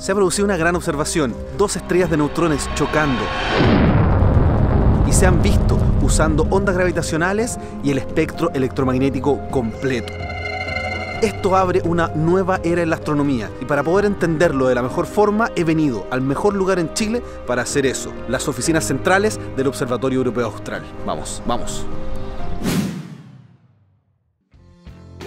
se ha producido una gran observación, dos estrellas de neutrones chocando. Y se han visto usando ondas gravitacionales y el espectro electromagnético completo. Esto abre una nueva era en la astronomía y para poder entenderlo de la mejor forma he venido al mejor lugar en Chile para hacer eso, las oficinas centrales del Observatorio Europeo Austral. Vamos, vamos.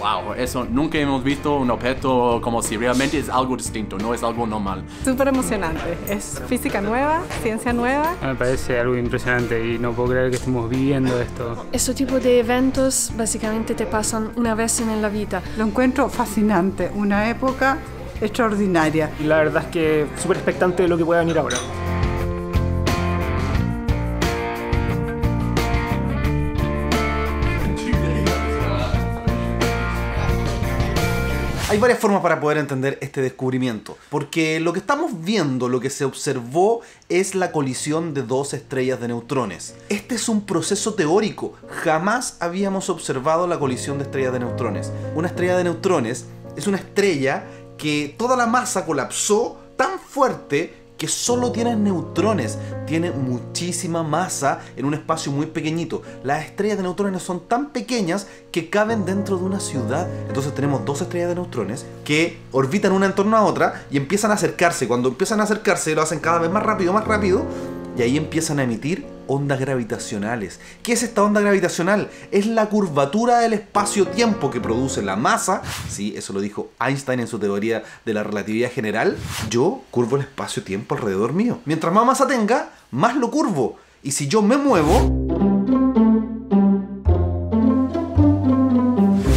Wow, eso nunca hemos visto un objeto como si realmente es algo distinto, no es algo normal. Súper emocionante, es física nueva, ciencia nueva. Me parece algo impresionante y no puedo creer que estemos viviendo esto. Este tipo de eventos básicamente te pasan una vez en la vida. Lo encuentro fascinante, una época extraordinaria. Y la verdad es que súper expectante de lo que pueda venir ahora. Hay varias formas para poder entender este descubrimiento, porque lo que estamos viendo, lo que se observó, es la colisión de dos estrellas de neutrones. Este es un proceso teórico, jamás habíamos observado la colisión de estrellas de neutrones. Una estrella de neutrones es una estrella que toda la masa colapsó tan fuerte que solo tiene neutrones, tiene muchísima masa en un espacio muy pequeñito. Las estrellas de neutrones son tan pequeñas que caben dentro de una ciudad. Entonces tenemos dos estrellas de neutrones que orbitan una en torno a otra y empiezan a acercarse. Cuando empiezan a acercarse lo hacen cada vez más rápido, más rápido y ahí empiezan a emitir ondas gravitacionales. ¿Qué es esta onda gravitacional? Es la curvatura del espacio-tiempo que produce la masa. Sí, eso lo dijo Einstein en su teoría de la relatividad general. Yo curvo el espacio-tiempo alrededor mío. Mientras más masa tenga, más lo curvo. Y si yo me muevo,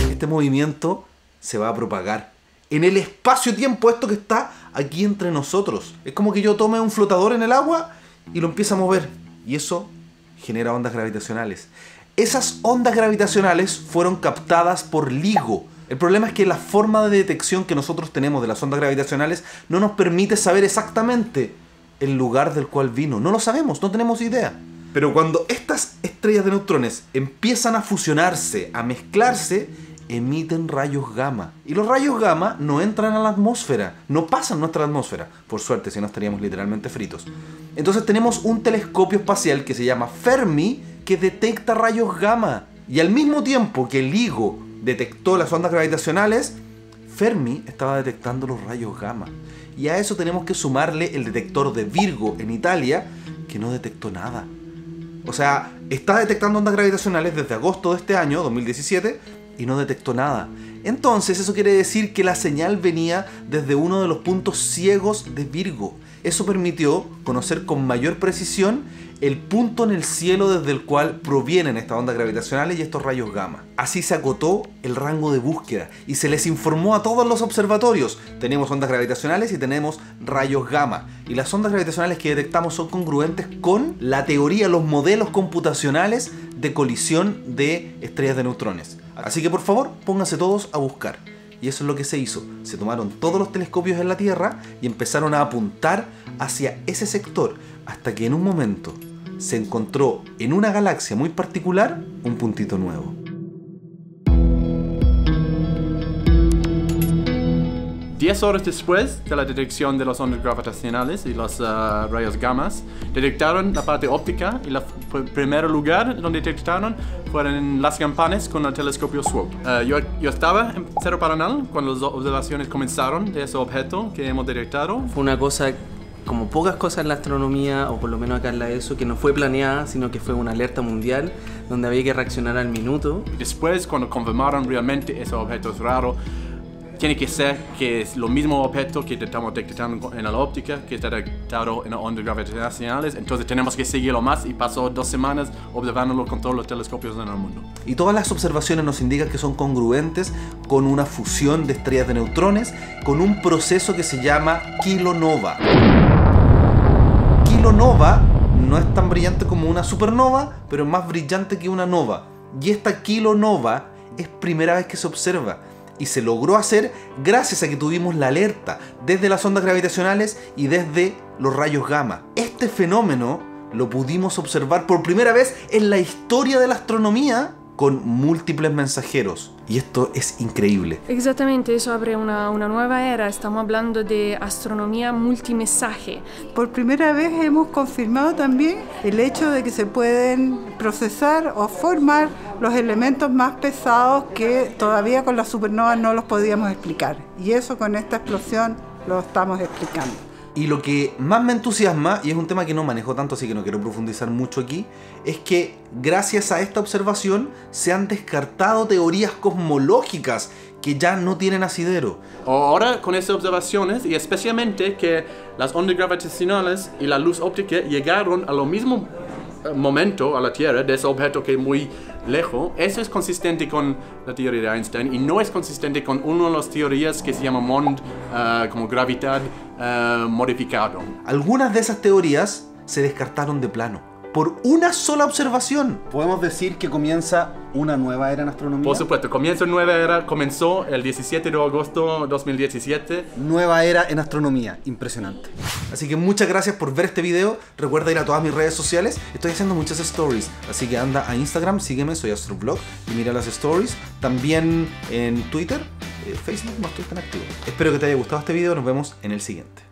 este movimiento se va a propagar. En el espacio-tiempo, esto que está aquí entre nosotros. Es como que yo tome un flotador en el agua y lo empieza a mover y eso genera ondas gravitacionales. Esas ondas gravitacionales fueron captadas por LIGO. El problema es que la forma de detección que nosotros tenemos de las ondas gravitacionales no nos permite saber exactamente el lugar del cual vino. No lo sabemos, no tenemos idea. Pero cuando estas estrellas de neutrones empiezan a fusionarse, a mezclarse, emiten rayos gamma. Y los rayos gamma no entran a la atmósfera, no pasan nuestra atmósfera. Por suerte, si no estaríamos literalmente fritos. Entonces tenemos un telescopio espacial que se llama Fermi que detecta rayos gamma. Y al mismo tiempo que LIGO detectó las ondas gravitacionales, Fermi estaba detectando los rayos gamma. Y a eso tenemos que sumarle el detector de Virgo en Italia, que no detectó nada. O sea, está detectando ondas gravitacionales desde agosto de este año, 2017, y no detectó nada. Entonces eso quiere decir que la señal venía desde uno de los puntos ciegos de Virgo. Eso permitió conocer con mayor precisión el punto en el cielo desde el cual provienen estas ondas gravitacionales y estos rayos gamma. Así se acotó el rango de búsqueda y se les informó a todos los observatorios. Tenemos ondas gravitacionales y tenemos rayos gamma. Y las ondas gravitacionales que detectamos son congruentes con la teoría, los modelos computacionales de colisión de estrellas de neutrones. Así que por favor, pónganse todos a buscar. Y eso es lo que se hizo. Se tomaron todos los telescopios en la Tierra y empezaron a apuntar hacia ese sector hasta que en un momento se encontró en una galaxia muy particular un puntito nuevo. Diez horas después de la detección de las ondas gravitacionales y los uh, rayos gamma, detectaron la parte óptica y el primer lugar donde detectaron fueron las campanas con el telescopio SWOPE. Uh, yo, yo, estaba en Cerro Paranal cuando las observaciones comenzaron de ese objeto que hemos detectado. Fue una cosa como pocas cosas en la astronomía, o por lo menos acá en la ESO, que no fue planeada, sino que fue una alerta mundial donde había que reaccionar al minuto. Después, cuando confirmaron realmente ese objeto es raro, tiene que ser que es lo mismo objeto que estamos detectando en la óptica, que está detectado en las ondas gravitacionales. Entonces tenemos que seguirlo más y pasó dos semanas observándolo con todos los telescopios en el mundo. Y todas las observaciones nos indican que son congruentes con una fusión de estrellas de neutrones con un proceso que se llama kilonova. Kilonova no es tan brillante como una supernova, pero es más brillante que una nova. Y esta kilonova es primera vez que se observa y se logró hacer gracias a que tuvimos la alerta desde las ondas gravitacionales y desde los rayos gamma. Este fenómeno lo pudimos observar por primera vez en la historia de la astronomía con múltiples mensajeros. Y esto es increíble. Exactamente, eso abre una, una nueva era. Estamos hablando de astronomía multimensaje. Por primera vez hemos confirmado también el hecho de que se pueden procesar o formar los elementos más pesados que todavía con las supernovas no los podíamos explicar. Y eso con esta explosión lo estamos explicando. Y lo que más me entusiasma, y es un tema que no manejo tanto, así que no quiero profundizar mucho aquí, es que gracias a esta observación se han descartado teorías cosmológicas que ya no tienen asidero. Ahora con estas observaciones y especialmente que las ondas gravitacionales y la luz óptica llegaron a lo mismo eh, momento a la Tierra de ese objeto que muy lejos, eso es consistente con la teoría de Einstein y no es consistente con una de las teorías que se llama MOND eh, como gravedad eh, modificado. Algunas de esas teorías se descartaron de plano por una sola observación. Podemos decir que comienza una nueva era en astronomía. Por supuesto, comienzo nueva era comenzó el 17 de agosto 2017. Nueva era en astronomía, impresionante. Así que muchas gracias por ver este video. Recuerda ir a todas mis redes sociales. Estoy haciendo muchas stories. Así que anda a Instagram, sígueme, soy Astroblog y mira las stories. También en Twitter, eh, Facebook no estoy tan activo. Espero que te haya gustado este video. Nos vemos en el siguiente.